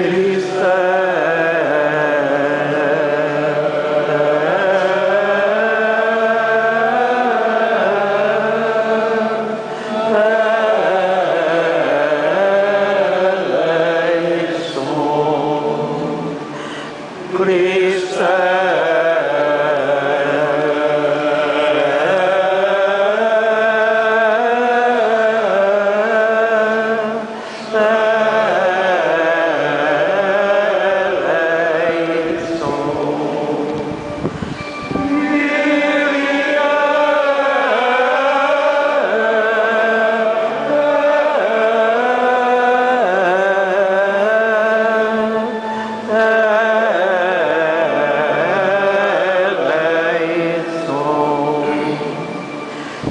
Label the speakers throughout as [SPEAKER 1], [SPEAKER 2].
[SPEAKER 1] Amen.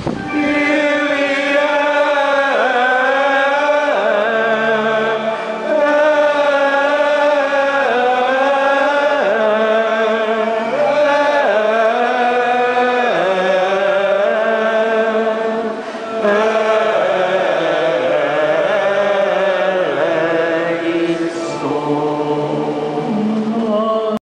[SPEAKER 1] Yeah.